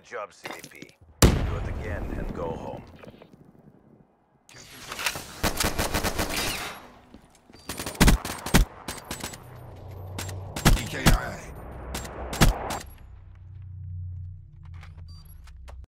Good job, CVP.